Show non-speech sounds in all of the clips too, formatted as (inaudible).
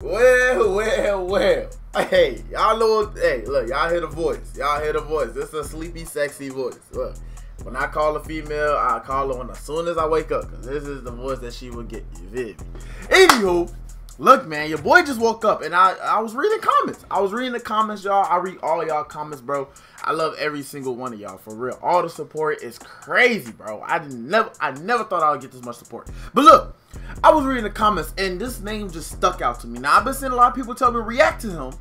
Well, well, well. Hey, y'all know. Hey, look, y'all hear the voice. Y'all hear the voice. Is a sleepy, sexy voice. Look, when I call a female, I call her when as soon as I wake up, cause this is the voice that she will get. You feel me? Anywho, look, man, your boy just woke up, and I I was reading comments. I was reading the comments, y'all. I read all y'all comments, bro. I love every single one of y'all for real. All the support is crazy, bro. I never I never thought I would get this much support. But look. I was reading the comments and this name just stuck out to me. Now I've been seeing a lot of people tell me react to him,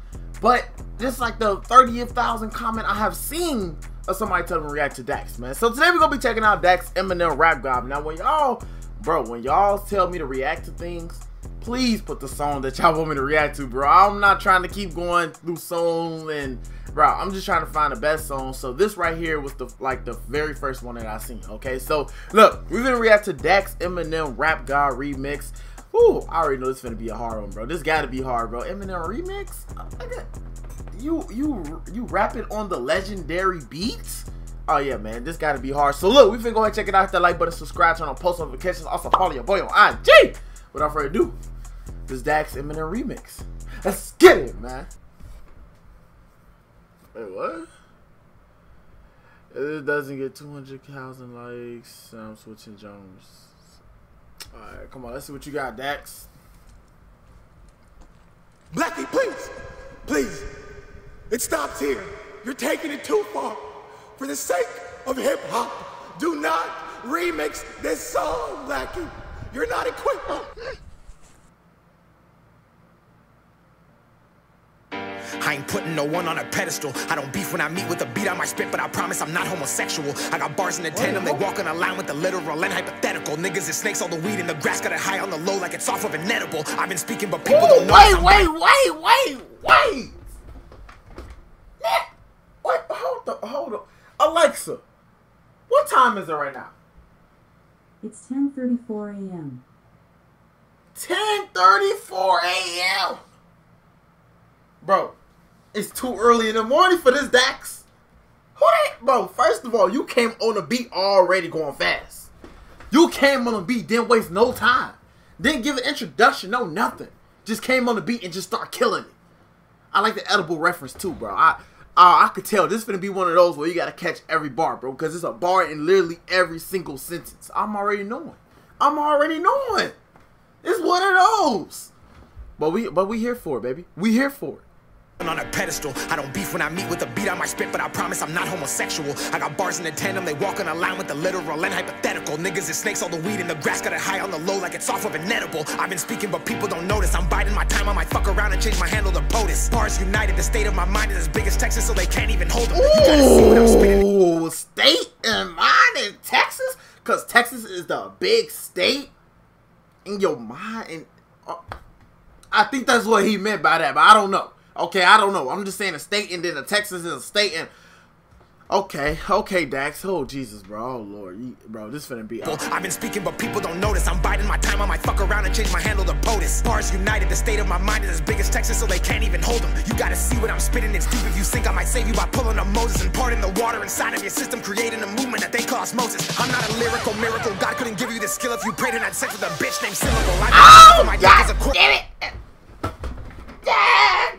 but just like the 30,000 comment I have seen of somebody telling me react to Dax, man. So today we're gonna be checking out Dax Eminem Rap God. Now when y'all, bro, when y'all tell me to react to things, please put the song that y'all want me to react to, bro. I'm not trying to keep going through songs and bro, I'm just trying to find the best song. So this right here was the like the very first one that I seen. Okay, so look, we're gonna react to Dax Eminem Rap God remix. Ooh, I already know this is gonna be a hard one, bro. This gotta be hard, bro. Eminem remix? Uh, you you you rapping on the legendary beats? Oh yeah, man, this gotta be hard. So look, we finna go ahead and check it out. Hit that like button, subscribe, turn on post notifications. Also follow your boy on IG. Without further ado, this Dax Eminem remix. Let's get it, man. Wait, what? It doesn't get 200,000 likes. I'm switching Jones. Alright, come on. Let's see what you got, Dax. Blackie, please. Please. It stops here. You're taking it too far. For the sake of hip hop, do not remix this song, Blackie. You're not equipped. I ain't putting no one on a pedestal. I don't beef when I meet with a beat on my spit, but I promise I'm not homosexual. I got bars in the tandem, they walk on a line with the literal and hypothetical. Niggas is snakes, all the weed in the grass, got it high on the low like it's off of an edible. I've been speaking, but people Ooh, don't know. Wait, wait, wait, wait, wait. Wait, hold the, hold up. Alexa, what time is it right now? It's 10:34 a.m. 10:34 a.m. Bro, it's too early in the morning for this Dax. Who that? Bro, first of all, you came on the beat already going fast. You came on the beat, didn't waste no time. Didn't give an introduction, no nothing. Just came on the beat and just start killing it. I like the edible reference too, bro. I uh, I could tell this is gonna be one of those where you gotta catch every bar, bro, because it's a bar in literally every single sentence. I'm already knowing. I'm already knowing. It's one of those. But we but we here for it, baby. We here for it on a pedestal. I don't beef when I meet with a beat on my spit, but I promise I'm not homosexual. I got bars in the tandem, they walk on a line with the literal and hypothetical. Niggas is snakes, all the weed in the grass, got it high on the low like it's off of an edible. I've been speaking, but people don't notice. I'm biding my time, I might fuck around and change my handle to POTUS. Bars united, the state of my mind is as big as Texas, so they can't even hold them. You gotta see what I'm spitting. Ooh, state and mind in Texas? Because Texas is the big state in your mind. And, uh, I think that's what he meant by that, but I don't know. Okay, I don't know. I'm just saying a state and then a Texas is a state and Okay, okay, Dax. Oh, Jesus, bro. Oh, Lord. You, bro, this finna be... I've been speaking, but people don't notice. I'm biding my time. I might fuck around and change my handle to POTUS. Bars united. The state of my mind is as big as Texas, so they can't even hold them. You gotta see what I'm spitting. It's deep. If you think I might save you by pulling a Moses and parting the water inside of your system, creating a movement that they call osmosis. I'm not a lyrical miracle. God couldn't give you this skill if you prayed and had sex with a bitch named Syllable. I oh, my God, damn it. Dax!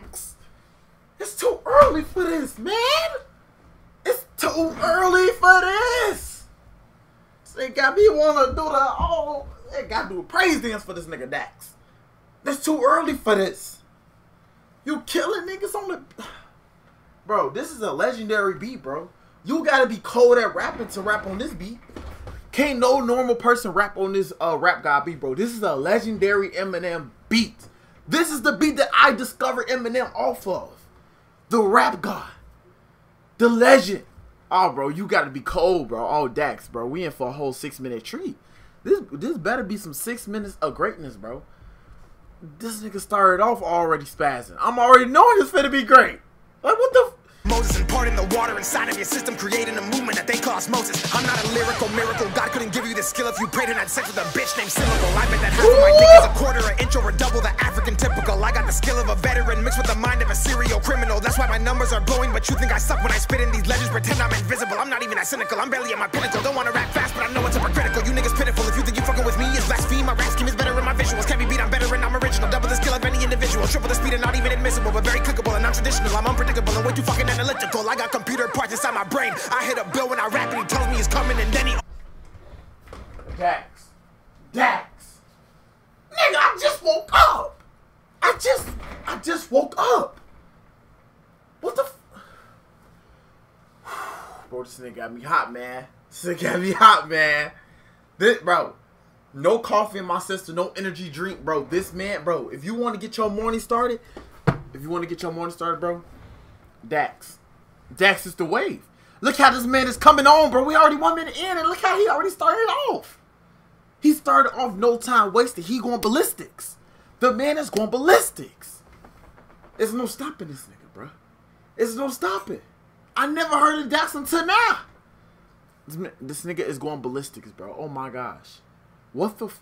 It's too early for this, man! It's too early for this! They got me wanna do the oh they gotta do a praise dance for this nigga Dax. It's too early for this. You killing niggas on the Bro, this is a legendary beat, bro. You gotta be cold at rapping to rap on this beat. Can't no normal person rap on this uh rap god beat, bro. This is a legendary Eminem beat. This is the beat that I discovered Eminem off of. The rap god. The legend. Oh, bro, you got to be cold, bro. Oh, Dax, bro. We in for a whole six-minute treat. This this better be some six minutes of greatness, bro. This nigga started off already spazzing. I'm already knowing it's gonna be great. Like, what the... Moses imparting the water inside of your system, creating a movement that they call osmosis. I'm not a lyrical miracle. God couldn't give you this skill if you prayed and had sex with a bitch named Syllable. I bet that half of my dick is a quarter, an inch, or a double the African typical. I got the skill of a veteran mixed with the mind of a serial criminal. That's why my numbers are blowing, but you think I suck when I spit in these legends. Pretend I'm invisible. I'm not even that cynical. I'm barely at my pinnacle. Don't wanna rap fast, but I know it's hypocritical. You niggas pitiful. If you think you fucking with me, it's blaspheme. My rap scheme is better in my visuals. Can't be beat. I'm better and I'm original. Double the skill of any individual. Triple the speed and not even admissible, but very cookable and non-traditional. I'm unpredictable and way too fucking analytical. I got computer parts inside my brain. I hit a bill when I rap and he tells me he's coming and then he Dax. Dax. Nigga, I just woke up. I just, I just woke up. What the? F- (sighs) bro, this nigga got me hot, man. This nigga got me hot, man. This, bro. No coffee in my system, no energy drink, bro. This man, bro. If you want to get your morning started, if you want to get your morning started, bro, Dax. Dax is the wave. Look how this man is coming on, bro. We already one minute in, and look how he already started off. He started off no time wasted. He going ballistics. The man is going ballistics. There's no stopping this nigga, bro. There's no stopping. I never heard of Dax until now. This, this nigga is going ballistics, bro. Oh my gosh. What the? F-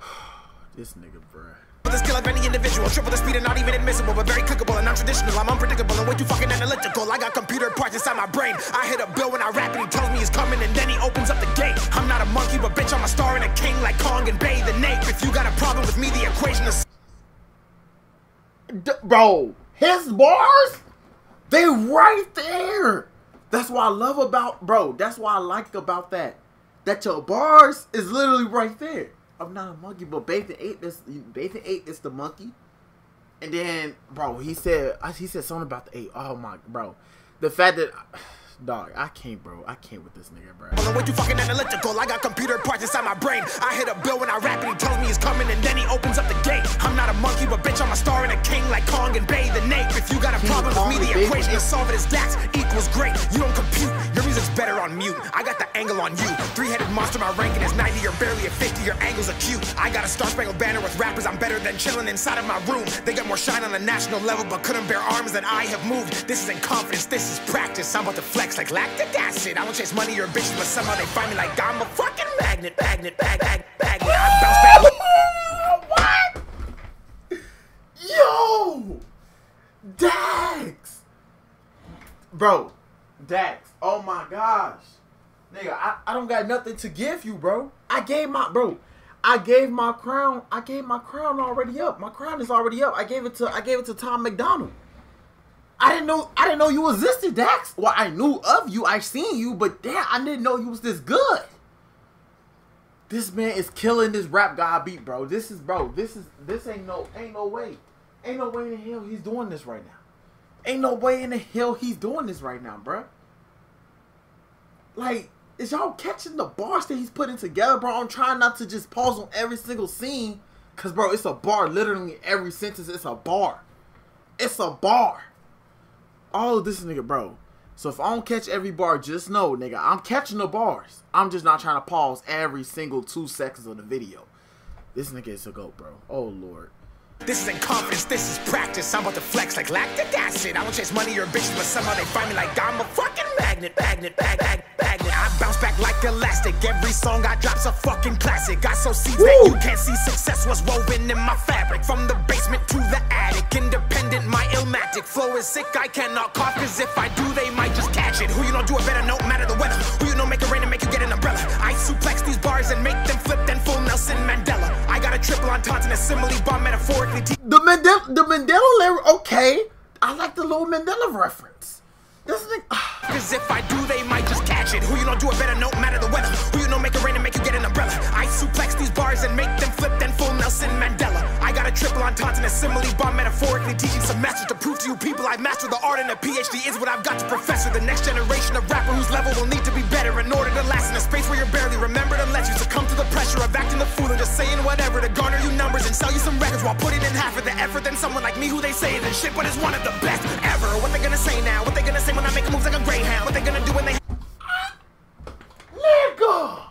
(sighs) this nigga, bro. the skill of any individual. Triple the speed and not even admissible, but very clickable and non-traditional. I'm unpredictable and way too fucking analytical. I got computer parts inside my brain. I hit a bill when I rap and he tells me he's coming and then he opens up the gate. I'm not a monkey, but bitch, I'm a star and a king like Kong and Bay the Nape. If you got a problem with me, the equation is D- bro, his bars, they right there. That's what I love about, bro. That's what I like about that. That your bars is literally right there. I'm not a monkey, but Bathan ate this. Bathan ate is the monkey. And then, bro, he said he said something about the eight. Oh my, bro, the fact that, dog, I can't, bro. I can't with this nigga, bro. Hold on, what you fucking analytical. I got computer parts inside my brain. I hit a bill when I rap and he tells me he's coming and then he opens up the gate. I'm not a monkey, but bitch, I'm a star and a king like Kong and Bay the Nape. If you got a problem with me, the equation to solve it is dax equals great. You don't compute. Your music's better on mute. I got the angle on you. Three-headed monster, my ranking is 90. You're barely at 50. Your angle's acute. I got a star-spangled banner with rappers. I'm better than chilling inside of my room. They got more shine on a national level, but couldn't bear arms that I have moved. This isn't confidence. This is practice. I'm about to flex like lactic acid. I don't chase money or bitches, but somehow they find me like I'm a fucking magnet, magnet, mag, mag, magnet. What? Yo, Dax, bro, Dax. Oh my gosh, nigga, I, I don't got nothing to give you, bro. I gave my bro. I gave my crown. I gave my crown already up. My crown is already up. I gave it to I gave it to Tom MacDonald. I didn't know I didn't know you existed, Dax. Well, I knew of you. I seen you, but damn, I didn't know you was this good. This man is killing this rap god beat, bro. This is bro. This is this ain't no ain't no way. Ain't no way in the hell he's doing this right now. Ain't no way in the hell he's doing this right now, bro. Like, is y'all catching the bars that he's putting together, bro? I'm trying not to just pause on every single scene. Cause bro, it's a bar. Literally every sentence, it's a bar. It's a bar. All of this nigga, bro. So if I don't catch every bar, just know, nigga, I'm catching the bars. I'm just not trying to pause every single two seconds of the video. This nigga is a goat, bro. Oh lord. This isn't confidence, this is practice. I'm about to flex like lactic acid. I don't chase money or bitches, but somehow they find me like I'm a fucking magnet, magnet, mag, mag, magnet. I bounce back like elastic. Every song I drop's a fucking classic. Got so seeds that you can't see success was woven in my fabric. From the basement to the attic, independent, my illmatic flow is sick. I cannot cough, cause if I do, they might just catch it. Who you know do it better, no matter the weather. Who you know make it rain and make you get an umbrella. I suplex these bars and make them flip, then full Nelson Mandela. I got a triple entendre and a simile bomb metaphorically. The Mandela, the Mandela lyric, okay. I like the little Mandela reference. This nigga, (sighs) Cause if I do, they might just catch it. Who you know do it better, no matter the weather. Who you know make it rain and make you get an umbrella. I suplex these bars and make them flip, then full Nelson Mandela. I got a triple entendre and a simile bomb metaphorically teaching semesters to prove to you people I've mastered the art and a PhD is what I've got to professor. The next generation of rapper whose level will need to be better in order to last in a space where you're barely remembered unless you succumb to the pressure of acting the whatever to garner you numbers and sell you some records while putting in half of the effort than someone like me who they say isn't shit but is one of the best ever. What they gonna say now? What they gonna say when I make moves like a greyhound? What they gonna do when they nigga.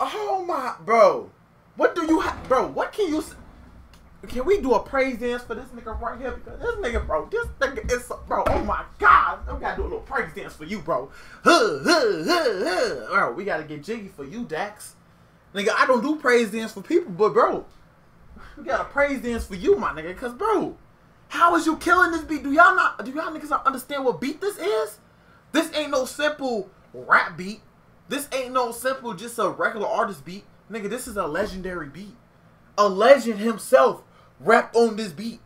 Oh my, bro. What do you have, bro? What can you? Can we do a praise dance for this nigga right here? Because this nigga, bro, this nigga is, bro. Oh my god, we gotta do a little praise dance for you, bro. Huh, huh, huh, huh. Bro, we gotta get jiggy for you, Dax. Nigga, I don't do praise dance for people, but bro, we got a praise dance for you, my nigga. Cause bro, how is you killing this beat? Do y'all not? Do y'all niggas not understand what beat this is? This ain't no simple rap beat. This ain't no simple just a regular artist beat. Nigga, this is a legendary beat. a legend himself rapped on this beat.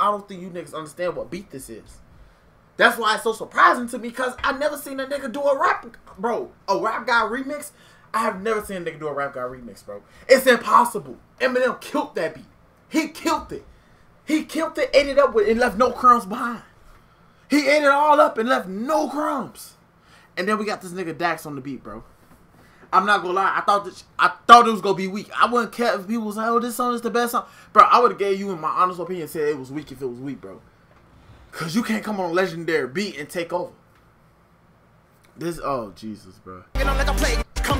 I don't think you niggas understand what beat this is. That's why it's so surprising to me because I never seen a nigga do a rap, bro. A rap guy remix. I have never seen a nigga do a rap guy remix, bro. It's impossible. Eminem killed that beat. He killed it. He killed it, ate it up with, and left no crumbs behind. He ate it all up and left no crumbs. And then we got this nigga Dax on the beat, bro. I'm not gonna lie. I thought that I thought it was gonna be weak. I wouldn't care if people was like, "Oh, this song is the best song," bro. I would have gave you, in my honest opinion, said it was weak if it was weak, bro. Cause you can't come on a legendary beat and take over. This, oh Jesus, bro.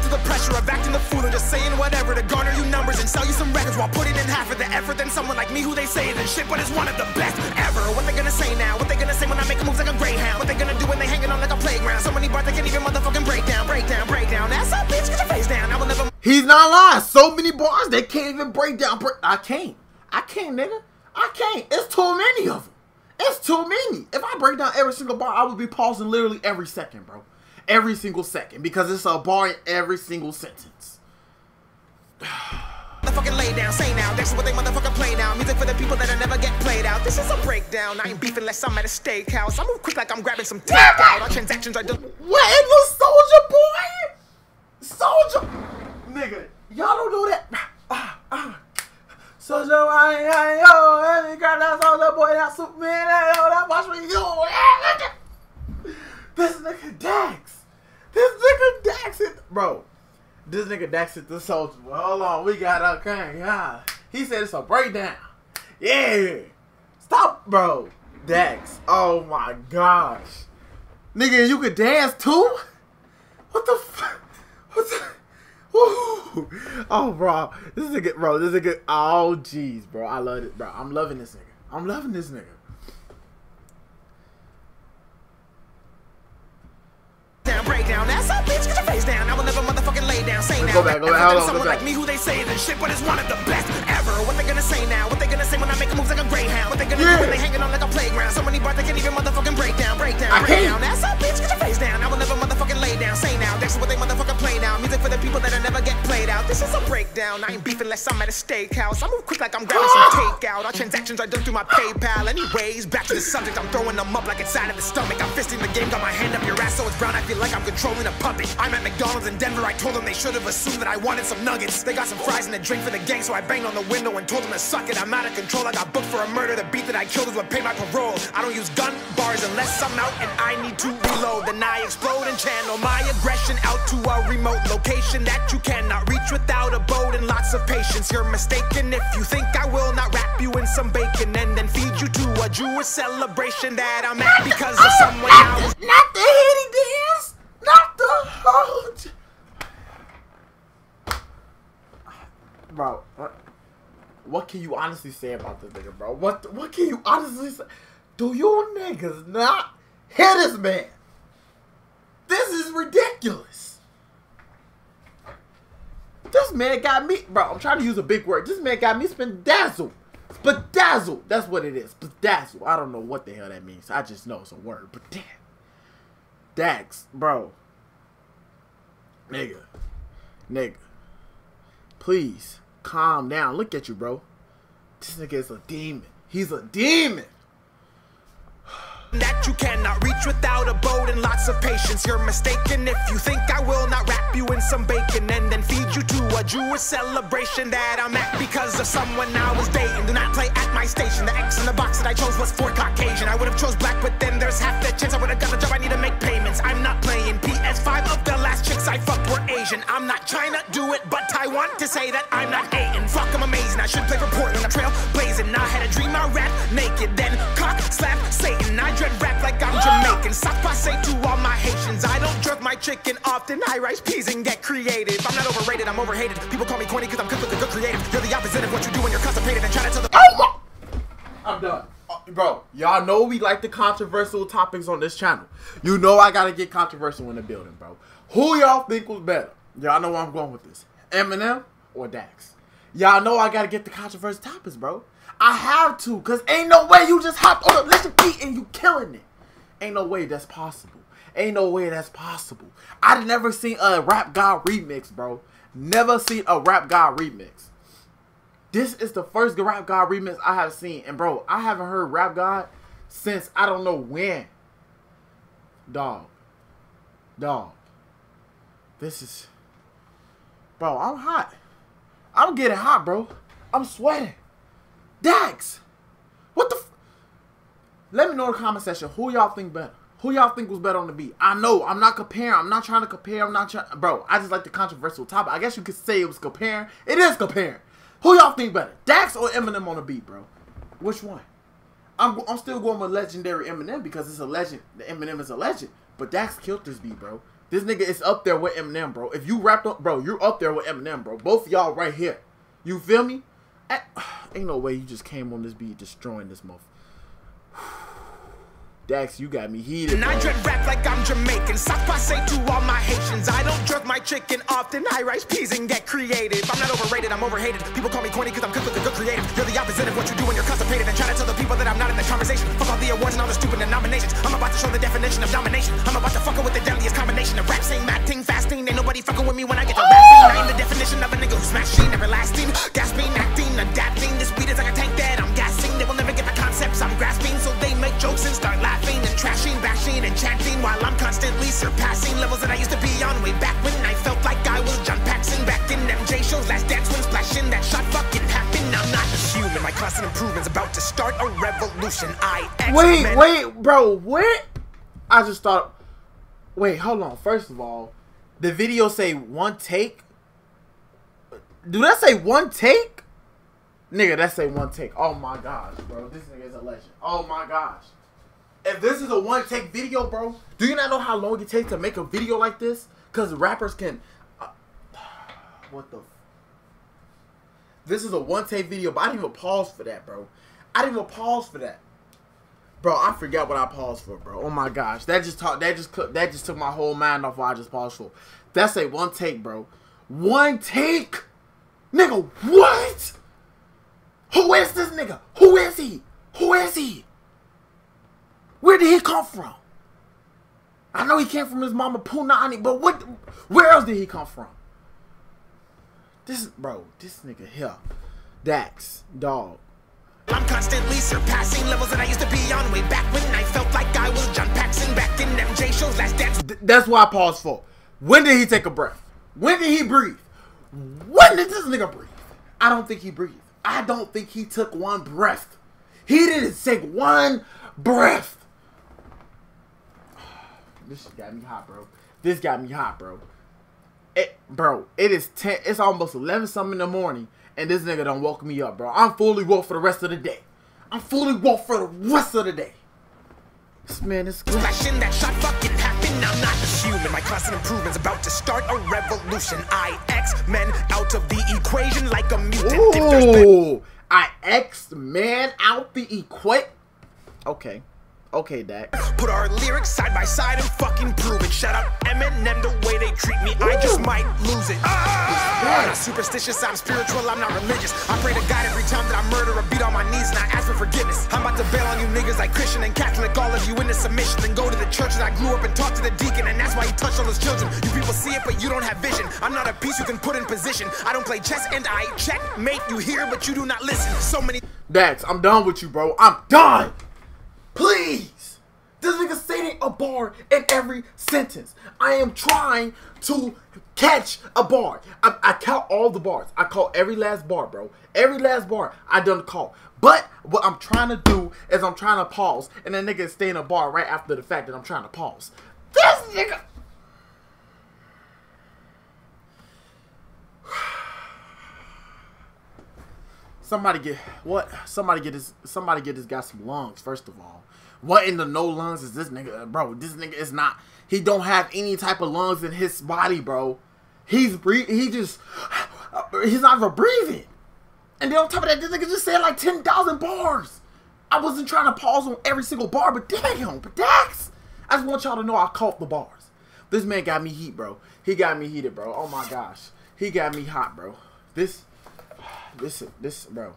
To the pressure of acting the fool and just saying whatever to garner you numbers and sell you some records while putting in half of the effort than someone like me who they say is shit, but is one of the best ever. What they gonna say now? What they gonna say when I make moves like a greyhound? What they gonna do when they hanging on like a playground? So many bars they can't even motherfucking break down, break down, break down. That's up, bitch, get your face down. I will never. He's not lying. So many bars they can't even break down. I can't. I can't, nigga. I can't. It's too many of them. It's too many. If I break down every single bar, I would be pausing literally every second, bro. Every single second because it's a bar in every single sentence. (sighs) Motherfucking lay down, say now. That's what they motherfucking play now. Music for the people that never get played out. This is a breakdown. I ain't beefing unless I'm at a steakhouse. I move quick like I'm grabbing some takeout. Our transactions are done. What in the Soldier Boy? Soldier, nigga, y'all don't know that. (sighs) Ah, ah. Soldier, I, I, yo, every girl that Soldier Boy, that Superman, that, yo, that watch me, yo. This nigga Dax. This nigga Dax it, bro. This nigga Dax hit the Soldier Boy. Hold on, we got okay, yeah. He said it's a breakdown. Yeah. Stop, bro. Dax. Oh my gosh. Nigga, you could dance too? What the fuck? What? Woo. Oh, bro. This is a good, bro. This is a good. Oh, jeez, bro. I love it, bro. I'm loving this nigga. I'm loving this nigga. Breakdown. That's up, bitch, get your face down. I will never motherfucking lay down. Say now. Go back, go back, hold on, someone go back. like me who they say is shit, but is one of the best ever. What they gonna say now? What they gonna say when I make moves like a greyhound? What they gonna Yeah. do when they hanging on like a playground? So many bars they can't even motherfucking break down, break down, break down. This is a breakdown. I ain't beefing unless I'm at a steakhouse. I move quick like I'm grabbing some takeout. Our transactions are done through my PayPal. Anyways, back to the subject. I'm throwing them up like it's out of the stomach. I'm fisting the game, got my hand up your ass so it's brown. I feel like I'm controlling a puppet. I'm at McDonald's in Denver. I told them they should have assumed that I wanted some nuggets. They got some fries and a drink for the gang, so I banged on the window and told them to suck it. I'm out of control. I got booked for a murder. The beat that I killed is what paid my parole. I don't use gun bars unless I'm out and I need to reload. Then I explode and channel my aggression out to a remote location that you cannot reach without a boat and lots of patience. You're mistaken if you think I will not wrap you in some bacon and then feed you to a Jewish celebration that I'm at because of someone I was. Not the hitty dance. Not the oh, Bro, what, what can you honestly say about this nigga, bro? What what can you honestly say? Do you niggas not hear this man? This is ridiculous. This man got me, bro. I'm trying to use a big word. This man got me spadazzled. Spadazzled. That's what it is. Spadazzled. I don't know what the hell that means. I just know it's a word. But damn. Dax, bro. Nigga. Nigga. Please calm down. Look at you, bro. This nigga is a demon. He's a demon. You cannot reach without a boat and lots of patience. You're mistaken if you think I will not wrap you in some bacon and then feed you to a Jewish celebration that I'm at because of someone I was dating. Do not play at my station. The X in the box that I chose was for Caucasian. I would have chose black, but then there's half the chance I would have got the job. I need to make payments. I'm not playing PS5 of the last chicks I fucked were Asian. I'm not China, do it, but Taiwan to say that I'm not hating. Fuck, I'm amazing. I should play for Portland. I'm trail blazing. I had a dream I rap naked, then cock slap Satan. I dread rap like I'm Jamaican. Sock say to all my Haitians. I don't jerk my chicken often. I rice peas and get creative. I'm not overrated, I'm overhated. People call me corny because I'm good looking, good creative. You're the opposite of what you do when you're constipated and try to tell the. Oh my! I'm done. Uh, bro, y'all know we like the controversial topics on this channel. You know I gotta get controversial in the building, bro. Who y'all think was better? Y'all know where I'm going with this. Eminem or Dax? Y'all know I gotta get the controversial topics, bro. I have to, cause ain't no way you just hopped on a listen beat and you killing it. Ain't no way that's possible. Ain't no way that's possible. I've never seen a rap god remix, bro. Never seen a rap god remix. This is the first Rap God remix I have seen, and bro, I haven't heard Rap God since I don't know when. Dog, dog, this is, bro. I'm hot. I'm getting hot, bro. I'm sweating. Dax, what the? Let me know in the comment section who y'all think better. Who y'all think was better on the beat? I know I'm not comparing. I'm not trying to compare. I'm not trying, bro. I just like the controversial topic. I guess you could say it was comparing. It is comparing. Who y'all think better, Dax or Eminem on the beat, bro? Which one? I'm I'm still going with legendary Eminem because it's a legend. The Eminem is a legend. But Dax killed this beat, bro. This nigga is up there with Eminem, bro. If you wrapped up, bro, you're up there with Eminem, bro. Both y'all right here. You feel me? Eh, (sighs) Ain't no way you just came on this beat destroying this motherfucker. Dax, you got me heated. And I dread rap like I'm Jamaican. Sak pase to all my Haitians. I don't jerk my chicken often. I rice peas and get creative. I'm not overrated, I'm overhated. People call me corny because I'm good looking, good creative. You're the opposite of what you do when you're constipated. And try to tell the people that I'm not in the conversation. Fuck all the awards and all the stupid nominations. I'm about to show the definition of domination. I'm about to fuck it with the deadliest combination of rap, sing, acting, fasting. Ain't nobody fucking with me when I get to rapping. I am the definition of a nigga who's smashing, everlasting, and chanting while I'm constantly surpassing levels that I used to be on way back when I felt like I was John Paxson back in MJ shows. Last dance when splashing that shot fucking happened. I'm not human. My constant improvement's about to start a revolution. I Wait, wait, bro, what? I just thought. Wait, hold on. First of all, the video say one take. Do that say one take? Nigga, that say one take. Oh my gosh, bro. This nigga is a legend. Oh my gosh. If this is a one take video, bro, do you not know how long it takes to make a video like this? Because rappers can. Uh, (sighs) what the. This is a one take video, but I didn't even pause for that, bro. I didn't even pause for that. Bro, I forgot what I paused for, bro. Oh my gosh, that just talk, that just that just took my whole mind off what I just paused for. That's a one take, bro. One take, nigga. What? Who is this nigga? Who is he? Who is he? Where did he come from? I know he came from his mama Punani, but what? Where else did he come from? This, bro, this nigga here, Dax, dog. I'm constantly surpassing levels that I used to be on way back when I felt like I was John Paxson back in MJ shows. Last dance. Th- that's why I paused for. When did he take a breath? When did he breathe? When did this nigga breathe? I don't think he breathed. I don't think he took one breath. He didn't take one breath. This shit got me hot, bro. This got me hot, bro. It, bro, it is ten. It's almost eleven something in the morning, and this nigga don't woke me up, bro. I'm fully woke for the rest of the day. I'm fully woke for the rest of the day. This man is good. Flashing that shot fucking happened. I'm not human. My constant improvement's about to start a revolution. I X-Men out of the equation like a mutant. If there's been- Ooh, I X man out the equate. Okay, okay, Dax. Put our lyrics side by side and fucking prove it. Shout out Eminem the way they treat me. I just might lose it. I'm not superstitious, I'm spiritual, I'm not religious. I pray to God every time that I murder or beat on my knees and I ask for forgiveness. I'm about to bail on you niggas like Christian and Catholic, all of you into submission. Then go to the church that I grew up and talk to the deacon, and that's why he touched on those children. You people see it, but you don't have vision. I'm not a piece you can put in position. I don't play chess and I checkmate. You hear, but you do not listen. So many Dax, I'm done with you, bro. I'm done. Please. This nigga stating a bar in every sentence. I am trying to catch a bar. I, I count all the bars. I call every last bar, bro. Every last bar I done call. But what I'm trying to do is I'm trying to pause, and then nigga is staying a bar right after the fact that I'm trying to pause. This nigga. Somebody get what? Somebody get this. Somebody get this guy some lungs. First of all, what in the no lungs is this nigga, bro? This nigga is not. He don't have any type of lungs in his body, bro. He's breathe. He just. He's not even breathing. And then on top of that, this nigga just said like ten thousand bars. I wasn't trying to pause on every single bar, but damn, but Dax. I just want y'all to know I caught the bars. This man got me heat, bro. He got me heated, bro. Oh my gosh, he got me hot, bro. This this this bro.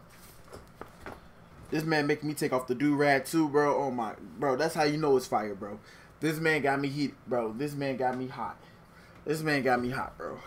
This man making me take off the do rag too, bro. Oh my, bro. That's how you know it's fire, bro. This man got me heat, bro. This man got me hot. This man got me hot, bro.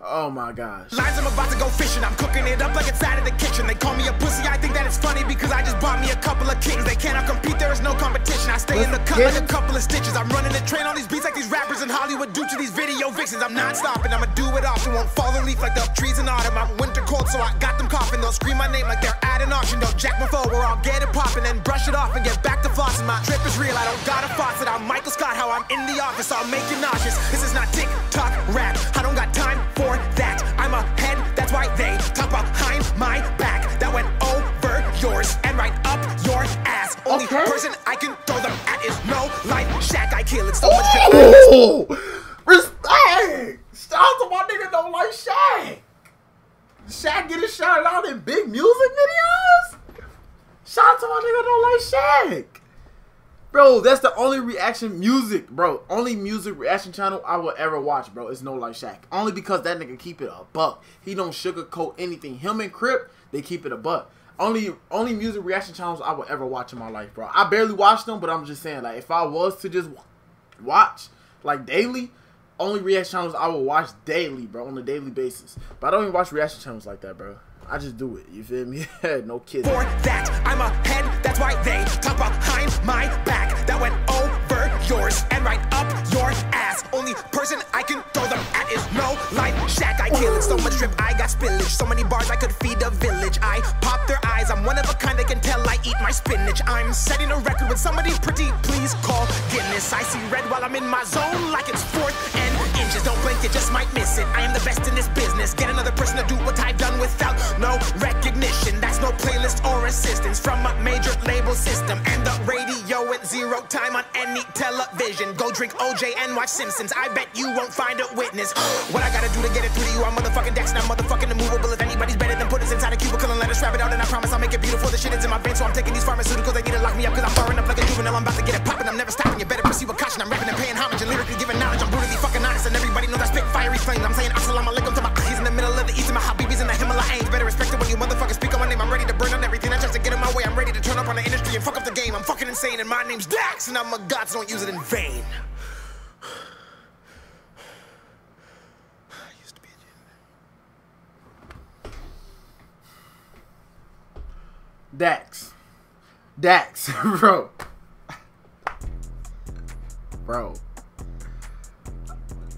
Oh my gosh. Lines, I'm about to go fishing. I'm cooking it up like it's out of the kitchen. They call me a pussy. I think that it's funny because I just bought me a couple of kings. They cannot compete. There is no competition. I stay in the cut like a couple of stitches. I'm running the train on these beats like these rappers in Hollywood do to these video vixens. I'm not stopping. I'ma do it often. Won't fall a leaf like the trees in autumn. I'm winter cold, so I got them coughing. They'll scream my name like they're at an auction. They'll jack my phone where I'll get it popping and brush it off and get back to flossing. My trip is real. I don't got a faucet. I'm Michael Scott. How I'm in the office. I'll make you nauseous. This is not tick tock rap. I don't got time for that. I'm ahead, that's why they talk behind my back. That went over yours and right up your ass. Only Okay. person I can throw them at is no life Shaq. I kill it so much. Ooh! Respect! Shout out to my nigga don't like Shaq. Shaq get a shout out in big music videos. Shout out to my nigga don't like Shaq. Bro, that's the only reaction music, bro. Only music reaction channel I will ever watch, bro. It's No Life Shaq. Only because that nigga keep it a buck. He don't sugarcoat anything. Him and Crip, they keep it a buck. Only only music reaction channels I will ever watch in my life, bro. I barely watch them, but I'm just saying, like, if I was to just watch like daily, only reaction channels I will watch daily, bro, on a daily basis. But I don't even watch reaction channels like that, bro. I just do it. You feel me? (laughs) no kidding. For that, I'm ahead, that's why they talk behind my back. That went over yours and right up your ass. Only person I can throw them at is no life Shaq. I kill it, so much drip, I got spillage. So many bars I could feed a village. I pop their eyes, I'm one of a kind, they can tell I eat my spinach. I'm setting a record with somebody pretty, please call Guinness. I see red while I'm in my zone like it's fourth and inches. Don't blink, you just might miss it. I am the best in this business. Get another person to do what I've done without no recognition. That's no playlist or assistance from a major label system. And the radio zero time on any television. Go drink OJ and watch Simpsons. I bet you won't find a witness. (gasps) What I gotta do to get it through to you, I'm motherfucking Dax and I'm motherfucking immovable. If anybody's better than put us inside a cubicle and let us wrap it out, and I promise I'll make it beautiful. The shit is in my veins, so I'm taking these pharmaceuticals. They need to lock me up because I'm firing up like a juvenile. I'm about to get it popping. I'm never stopping. You better proceed with caution. I'm rapping and paying homage and lyrically giving knowledge. I'm brutally fucking honest, and everybody knows I spit fiery flames. I'm saying assalamu alaikum to my he's in the middle of the east, and my habibis in the Himalayas. Better respect it when you motherfuckers speak on my name. I'm ready to burn on everything that tries to get in my way. I'm ready to turn up on the industry and fuck up insane, and my name's Dax, and I'm a god, so don't use it in vain. (sighs) I used to be a gentleman. Dax. Dax, (laughs) bro. Bro.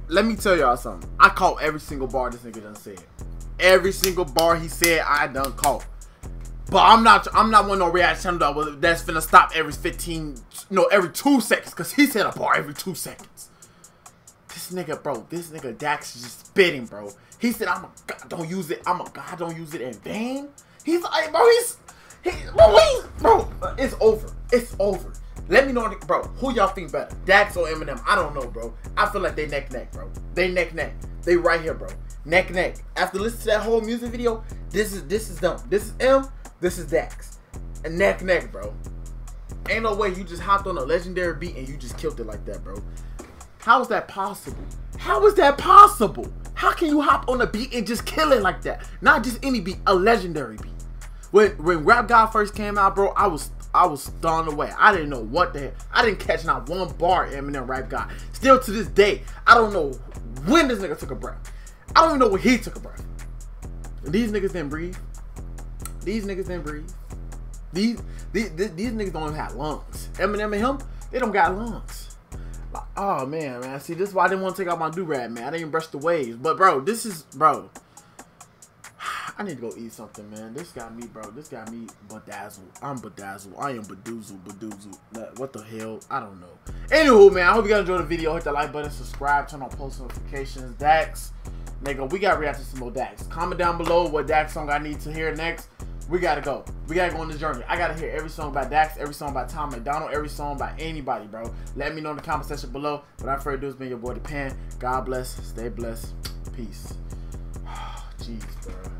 Let me tell y'all something. I caught every single bar this nigga done said. Every single bar he said, I done caught. But I'm not I'm not one no reaction that's finna stop every 15 no every two seconds because he said a bar every two seconds. This nigga, bro, this nigga Dax is just spitting, bro. He said, I'm a god, don't use it. I'm a god, don't use it in vain. He's like, bro, he's, he, bro, he's, bro, it's over. It's over. Let me know, bro, who y'all think better, Dax or Eminem? I don't know, bro. I feel like they neck neck, bro. They neck neck. They right here, bro. Neck neck. After listening to that whole music video, this is this is them. This is M. This is Dax. And neck neck, bro. Ain't no way you just hopped on a legendary beat and you just killed it like that, bro. How is that possible? How is that possible? How can you hop on a beat and just kill it like that? Not just any beat, a legendary beat. When when Rap God first came out, bro, I was I was stunned away. I didn't know what the hell. I didn't catch not one bar Eminem Rap God. Still to this day, I don't know when this nigga took a breath. I don't even know when he took a breath. These niggas didn't breathe. These niggas didn't breathe. These these, these, niggas don't even have lungs. Eminem and him, they don't got lungs. Like, oh man, man. See, this is why I didn't want to take out my do rag, man. I didn't even brush the waves. But bro, this is bro. (sighs) I need to go eat something, man. This got me, bro. This got me bedazzled. I'm bedazzled. I am bedoozled, bedoozled. What the hell? I don't know. Anywho, man, I hope you guys enjoyed the video. Hit that like button, subscribe, turn on post notifications. Dax, nigga, we got react to some more Dax. Comment down below what Dax song I need to hear next. We gotta go. We gotta go on this journey. I gotta hear every song by Dax, every song by Tom MacDonald, every song by anybody, bro. Let me know in the comment section below. Without further ado, it's been your boy, The Pan. God bless. Stay blessed. Peace. (sighs) Jeez, bro.